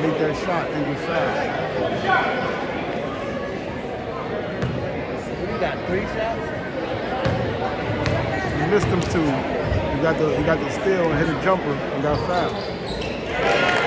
make that shot and get fouled. You got three shots? He missed them two. He got the he got the steal and hit a jumper and got fouled.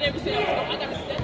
never said I was going to never